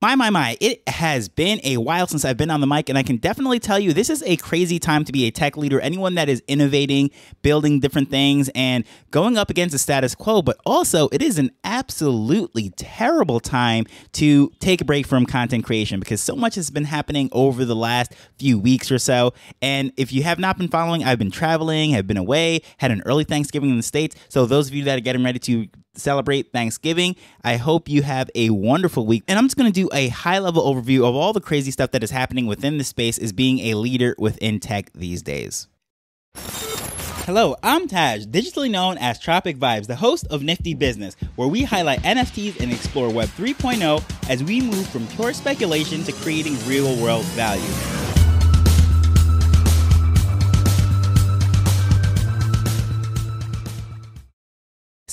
My, my, my, it has been a while since I've been on the mic, and I can definitely tell you this is a crazy time to be a tech leader. Anyone that is innovating, building different things, and going up against the status quo, but also it is an absolutely terrible time to take a break from content creation because so much has been happening over the last few weeks or so. And if you have not been following, I've been traveling, have been away, had an early Thanksgiving in the States. So, those of you that are getting ready to celebrate Thanksgiving. I hope you have a wonderful week. And I'm just going to do a high level overview of all the crazy stuff that is happening within the space as being a leader within tech these days. Hello, I'm Taj, digitally known as Tropic Vibes, the host of Nifty Business, where we highlight NFTs and explore Web 3.0 as we move from pure speculation to creating real world value.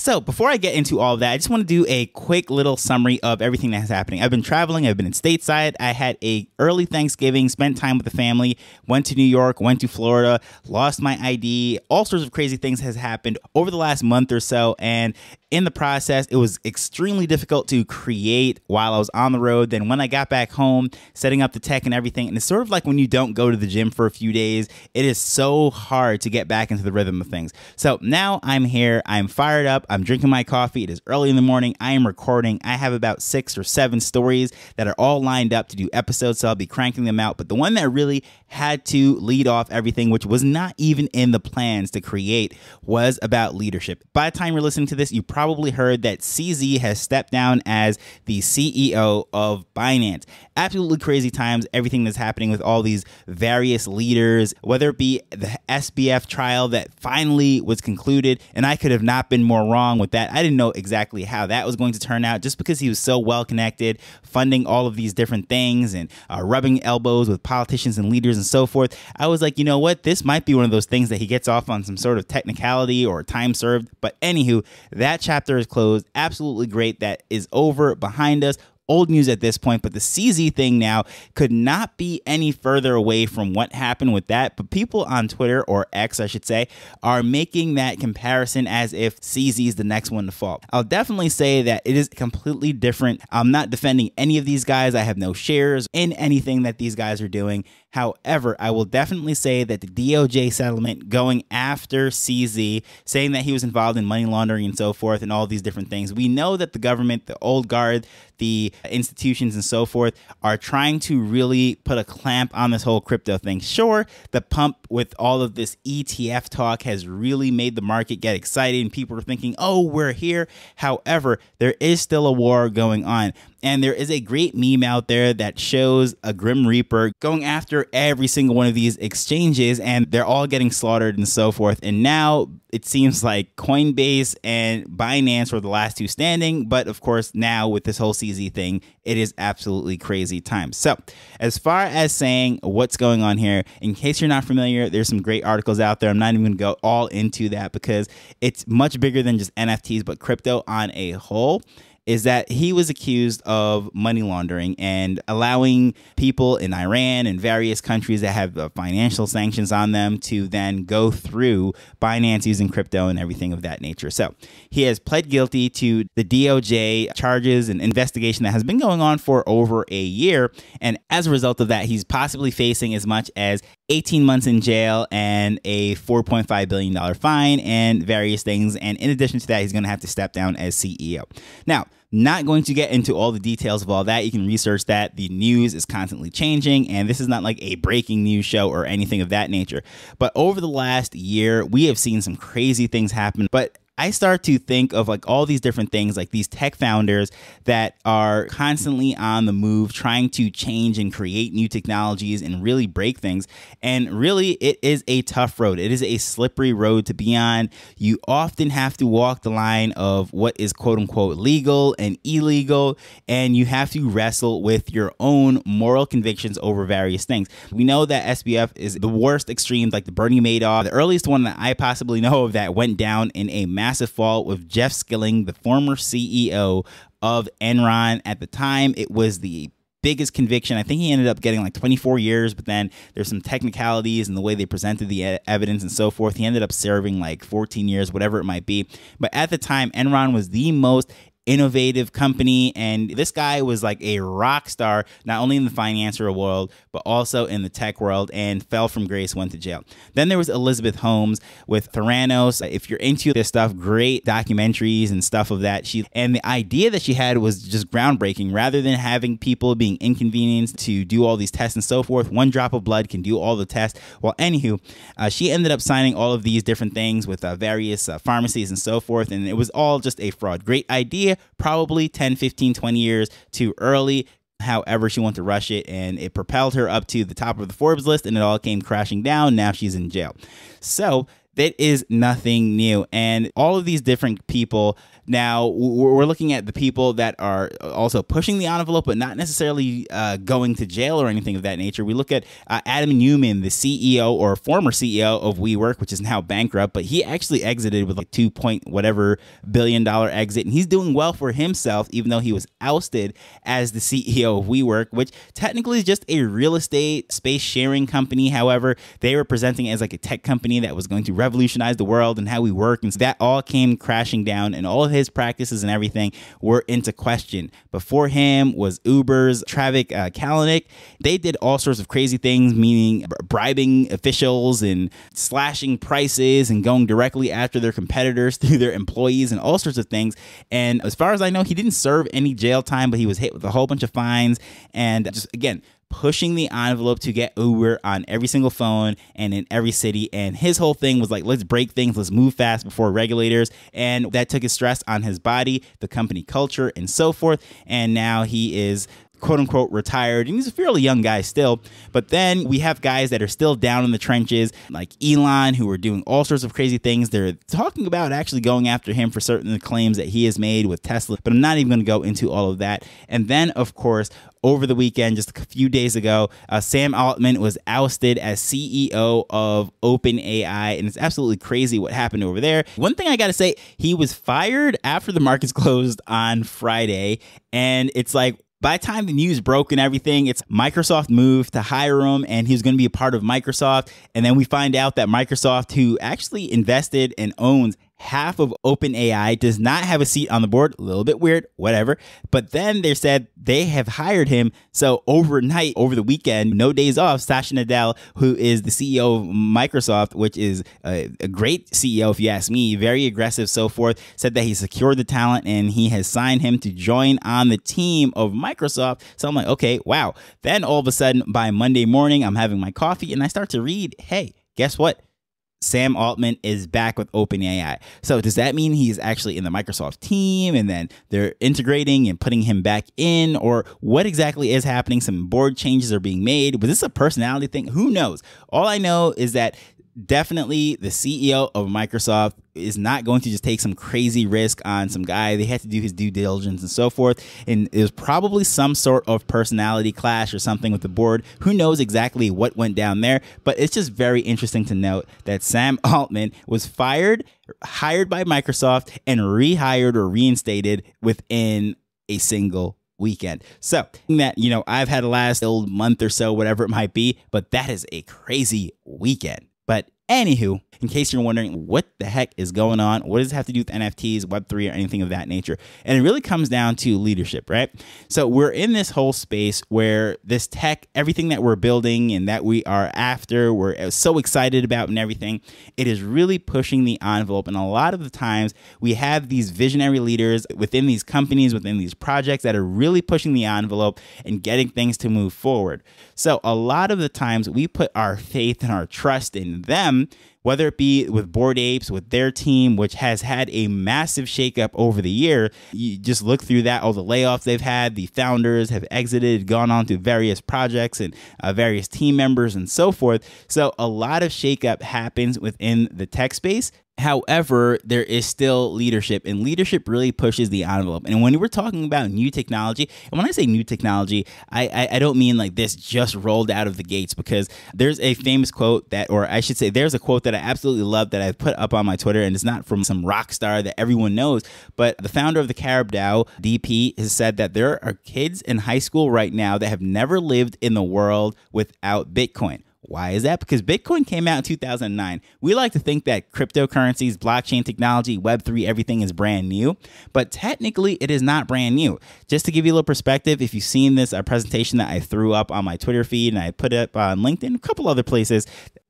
So, before I get into all of that, I just want to do a quick little summary of everything that's happening. I've been traveling, I've been in stateside. I had a early Thanksgiving, spent time with the family, went to New York, went to Florida, lost my ID. All sorts of crazy things has happened over the last month or so, and in the process, it was extremely difficult to create while I was on the road. Then when I got back home, setting up the tech and everything, and it's sort of like when you don't go to the gym for a few days, it is so hard to get back into the rhythm of things. So now I'm here, I'm fired up, I'm drinking my coffee. It is early in the morning. I am recording. I have about six or seven stories that are all lined up to do episodes, so I'll be cranking them out. But the one that really had to lead off everything, which was not even in the plans to create, was about leadership. By the time you're listening to this, you probably heard that CZ has stepped down as the CEO of Binance. Absolutely crazy times, everything that's happening with all these various leaders, whether it be the SBF trial that finally was concluded, and I could have not been more wrong with that. I didn't know exactly how that was going to turn out just because he was so well connected, funding all of these different things and uh, rubbing elbows with politicians and leaders and so forth. I was like, you know what? This might be one of those things that he gets off on some sort of technicality or time served. But anywho, that chapter is closed. Absolutely great. That is over behind us old news at this point, but the CZ thing now could not be any further away from what happened with that. But people on Twitter, or X, I should say, are making that comparison as if CZ is the next one to fall. I'll definitely say that it is completely different. I'm not defending any of these guys. I have no shares in anything that these guys are doing. However, I will definitely say that the DOJ settlement going after CZ, saying that he was involved in money laundering and so forth and all these different things, we know that the government, the old guard, the institutions and so forth are trying to really put a clamp on this whole crypto thing. Sure, the pump with all of this ETF talk has really made the market get excited and people are thinking, oh, we're here. However, there is still a war going on. And there is a great meme out there that shows a Grim Reaper going after every single one of these exchanges, and they're all getting slaughtered and so forth. And now it seems like Coinbase and Binance were the last two standing. But of course, now with this whole CZ thing, it is absolutely crazy times. So, as far as saying what's going on here, in case you're not familiar, there's some great articles out there. I'm not even going to go all into that because it's much bigger than just NFTs, but crypto on a whole is that he was accused of money laundering and allowing people in Iran and various countries that have uh, financial sanctions on them to then go through Binance using crypto and everything of that nature. So he has pled guilty to the DOJ charges and investigation that has been going on for over a year. And as a result of that, he's possibly facing as much as 18 months in jail and a $4.5 billion fine and various things. And in addition to that, he's going to have to step down as CEO. Now, not going to get into all the details of all that. You can research that. The news is constantly changing, and this is not like a breaking news show or anything of that nature. But over the last year, we have seen some crazy things happen. But I start to think of like all these different things, like these tech founders that are constantly on the move, trying to change and create new technologies and really break things. And really, it is a tough road. It is a slippery road to be on. You often have to walk the line of what is quote unquote legal and illegal, and you have to wrestle with your own moral convictions over various things. We know that SBF is the worst extreme, like the Bernie Madoff, the earliest one that I possibly know of that went down in a massive fault with Jeff Skilling, the former CEO of Enron. At the time, it was the biggest conviction. I think he ended up getting like 24 years, but then there's some technicalities and the way they presented the evidence and so forth. He ended up serving like 14 years, whatever it might be. But at the time, Enron was the most innovative company. And this guy was like a rock star, not only in the financial world, but also in the tech world, and fell from grace, went to jail. Then there was Elizabeth Holmes with Theranos. If you're into this stuff, great documentaries and stuff of that. She and the idea that she had was just groundbreaking. Rather than having people being inconvenienced to do all these tests and so forth, one drop of blood can do all the tests. Well, anywho, uh, she ended up signing all of these different things with uh, various uh, pharmacies and so forth, and it was all just a fraud. Great idea, probably 10, 15, 20 years too early. However, she wanted to rush it and it propelled her up to the top of the Forbes list and it all came crashing down. Now she's in jail. So that is nothing new. And all of these different people now we're looking at the people that are also pushing the envelope, but not necessarily uh, going to jail or anything of that nature. We look at uh, Adam Neumann, the CEO or former CEO of WeWork, which is now bankrupt, but he actually exited with like two point whatever billion dollar exit, and he's doing well for himself, even though he was ousted as the CEO of WeWork, which technically is just a real estate space sharing company. However, they were presenting as like a tech company that was going to revolutionize the world and how we work, and so that all came crashing down, and all of his practices and everything were into question. Before him was Uber's Travis uh, Kalanick. They did all sorts of crazy things, meaning bribing officials and slashing prices and going directly after their competitors through their employees and all sorts of things. And as far as I know, he didn't serve any jail time, but he was hit with a whole bunch of fines and just again pushing the envelope to get Uber on every single phone and in every city. And his whole thing was like, let's break things, let's move fast before regulators. And that took a stress on his body, the company culture, and so forth. And now he is quote unquote retired. And he's a fairly young guy still but then we have guys that are still down in the trenches like elon who are doing all sorts of crazy things. They're talking about actually going after him for certain claims that he has made with tesla but i'm not even going to go into all of that. And then of course over the weekend, just a few days ago, uh, Sam Altman was ousted as CEO of OpenAI, and it's absolutely crazy what happened over there. One thing I got to say, he was fired after the markets closed on Friday, and it's like, by the time the news broke and everything, it's Microsoft moved to hire him and he's going to be a part of Microsoft. And then we find out that Microsoft, who actually invested and owns half of OpenAI does not have a seat on the board. A little bit weird, whatever. But then they said they have hired him. So overnight, over the weekend, no days off, Satya Nadella, who is the CEO of Microsoft, which is a, a great CEO, if you ask me, very aggressive, so forth, said that he secured the talent and he has signed him to join on the team of Microsoft. So I'm like, okay, wow. Then all of a sudden, by Monday morning, I'm having my coffee and I start to read, hey, guess what? Sam Altman is back with OpenAI. So does that mean he's actually in the Microsoft team and then they're integrating and putting him back in or what exactly is happening? Some board changes are being made. Was this a personality thing? Who knows? All I know is that definitely the CEO of Microsoft is not going to just take some crazy risk on some guy. They had to do his due diligence and so forth. And it was probably some sort of personality clash or something with the board. Who knows exactly what went down there? But it's just very interesting to note that Sam Altman was fired, hired by Microsoft, and rehired or reinstated within a single weekend. So that, you know, I've had a last old month or so, whatever it might be, but that is a crazy weekend. But anywho, in case you're wondering what the heck is going on, what does it have to do with NFTs, Web3, or anything of that nature? And it really comes down to leadership, right? So we're in this whole space where this tech, everything that we're building and that we are after, we're so excited about and everything, it is really pushing the envelope. And a lot of the times we have these visionary leaders within these companies, within these projects that are really pushing the envelope and getting things to move forward. So a lot of the times we put our faith and our trust in them whether it be with Bored Apes, with their team, which has had a massive shakeup over the year. You just look through that, all the layoffs they've had, the founders have exited, gone on to various projects and uh, various team members and so forth. So a lot of shakeup happens within the tech space. However, there is still leadership, and leadership really pushes the envelope. And when we're talking about new technology, and when I say new technology, I, I, I, don't mean like this just rolled out of the gates because there's a famous quote that, or I should say, there's a quote that I absolutely love that I've put up on my Twitter, and it's not from some rock star that everyone knows, but the founder of the Carib DAO, DP, has said that there are kids in high school right now that have never lived in the world without Bitcoin. Why is that? Because Bitcoin came out in 2009. We like to think that cryptocurrencies, blockchain technology, Web3, everything is brand new, but technically it is not brand new. Just to give you a little perspective, if you've seen this presentation that I threw up on my Twitter feed and I put it up on LinkedIn, a couple other places,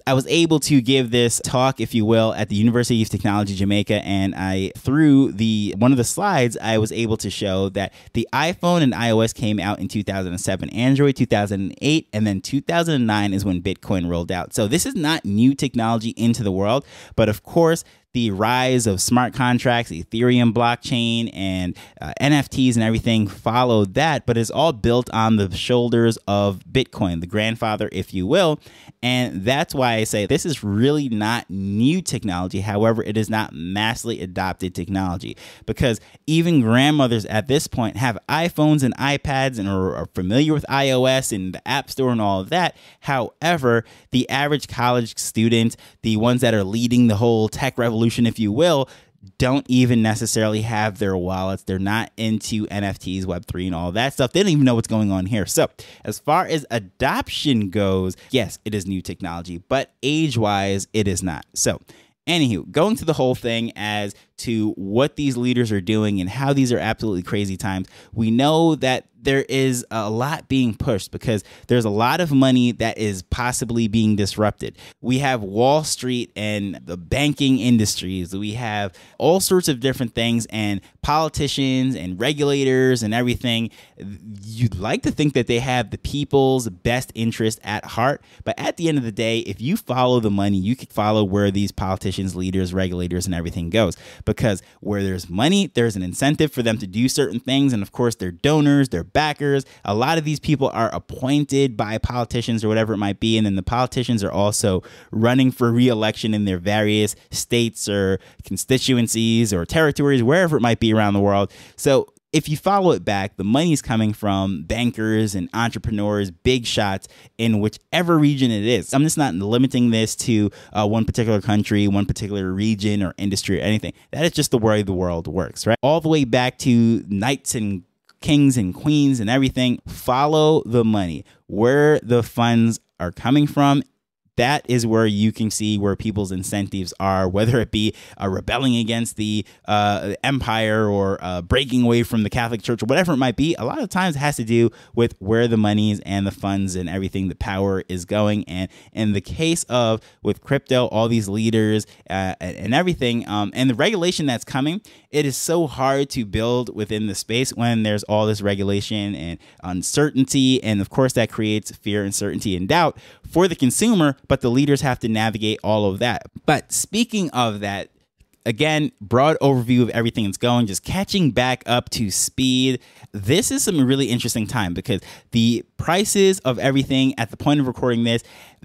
I was able to give this talk, if you will, at the University of Technology Jamaica, and I through the one of the slides, I was able to show that the iPhone and iOS came out in 2007, Android 2008, and then 2009 is when Bitcoin rolled out. So this is not new technology into the world, but of course the rise of smart contracts, Ethereum blockchain, and uh, NFTs and everything followed that, but it's all built on the shoulders of Bitcoin, the grandfather, if you will. And that's why I say this is really not new technology. However, it is not massively adopted technology because even grandmothers at this point have iPhones and iPads and are, are familiar with iOS and the App Store and all of that. However, the average college student, the ones that are leading the whole tech revolution, if you will, don't even necessarily have their wallets. They're not into NFTs, Web3, and all that stuff. They don't even know what's going on here. So, as far as adoption goes, yes, it is new technology, but age wise, it is not. So, anywho, going to the whole thing as to what these leaders are doing and how these are absolutely crazy times, we know that there is a lot being pushed because there's a lot of money that is possibly being disrupted. We have Wall Street and the banking industries, we have all sorts of different things, and politicians and regulators and everything. You'd like to think that they have the people's best interest at heart, but at the end of the day, if you follow the money, you can follow where these politicians, leaders, regulators, and everything goes because where there's money, there's an incentive for them to do certain things. And of course, they're donors, they're backers. A lot of these people are appointed by politicians or whatever it might be. And then the politicians are also running for reelection in their various states or constituencies or territories, wherever it might be around the world. So if you follow it back, the money is coming from bankers and entrepreneurs, big shots in whichever region it is. I'm just not limiting this to uh, one particular country, one particular region or industry or anything. That is just the way the world works, right? All the way back to knights and kings and queens and everything. Follow the money, where the funds are coming from that is where you can see where people's incentives are, whether it be uh, rebelling against the uh, empire or uh, breaking away from the Catholic Church or whatever it might be. A lot of times it has to do with where the monies and the funds and everything, the power is going. And in the case of with crypto, all these leaders uh, and everything, um, and the regulation that's coming, it is so hard to build within the space when there's all this regulation and uncertainty. And of course, that creates fear, uncertainty, and doubt for the consumer, but the leaders have to navigate all of that. But speaking of that, again, broad overview of everything that's going, just catching back up to speed. This is some really interesting time because the prices of everything at the point of recording this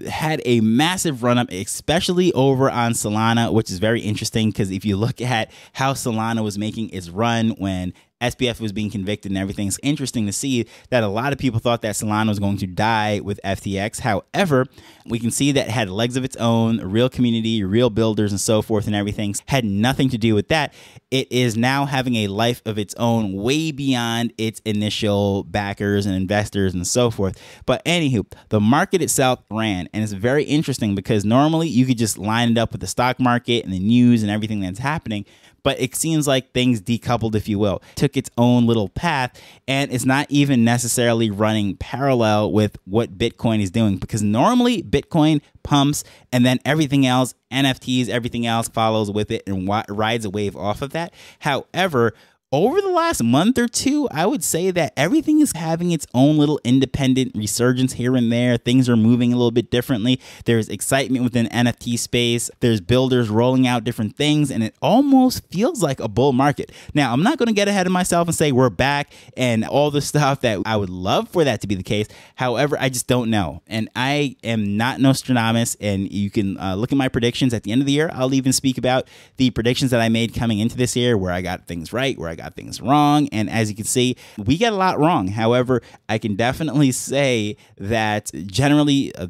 had a massive run up, especially over on Solana, which is very interesting because if you look at how Solana was making its run when SBF was being convicted and everything. It's interesting to see that a lot of people thought that Solana was going to die with FTX. However, we can see that had legs of its own, real community, real builders, and so forth, and everything. Had nothing to do with that. It is now having a life of its own, way beyond its initial backers and investors and so forth. But anywho, the market itself ran, and it's very interesting because normally you could just line it up with the stock market and the news and everything that's happening but it seems like things decoupled, if you will, took its own little path, and it's not even necessarily running parallel with what Bitcoin is doing because normally Bitcoin pumps and then everything else, NFTs, everything else follows with it and rides a wave off of that. However, over the last month or two, I would say that everything is having its own little independent resurgence here and there. Things are moving a little bit differently. There's excitement within NFT space. There's builders rolling out different things, and it almost feels like a bull market. Now, I'm not going to get ahead of myself and say we're back and all the stuff that I would love for that to be the case. However, I just don't know. And I am not Nostradamus, and you can uh, look at my predictions at the end of the year. I'll even speak about the predictions that I made coming into this year where I got things right, where I got got things wrong. And as you can see, we get a lot wrong. However, I can definitely say that generally uh,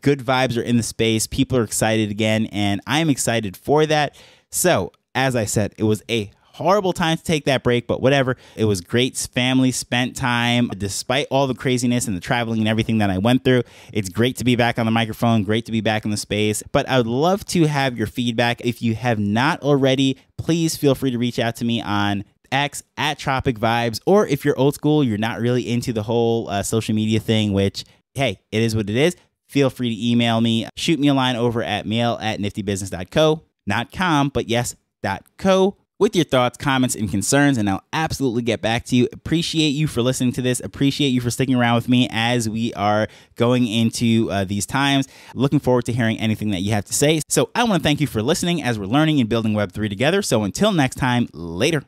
good vibes are in the space. People are excited again, and I'm excited for that. So, as I said, it was a horrible time to take that break, but whatever. It was great. Family spent time despite all the craziness and the traveling and everything that I went through. It's great to be back on the microphone, great to be back in the space. But I would love to have your feedback. If you have not already, please feel free to reach out to me on X at Tropic Vibes. Or if you're old school, you're not really into the whole uh, social media thing, which, hey, it is what it is. Feel free to email me. Shoot me a line over at mail at niftybusiness.co. Not com, but yes, dot .co with your thoughts, comments, and concerns, and I'll absolutely get back to you. Appreciate you for listening to this. Appreciate you for sticking around with me as we are going into uh, these times. Looking forward to hearing anything that you have to say. So I want to thank you for listening as we're learning and building Web3 together. So until next time, later.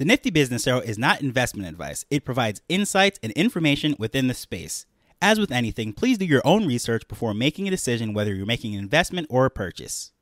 The Nifty Business Show is not investment advice, it provides insights and information within the space. As with anything, please do your own research before making a decision whether you're making an investment or a purchase.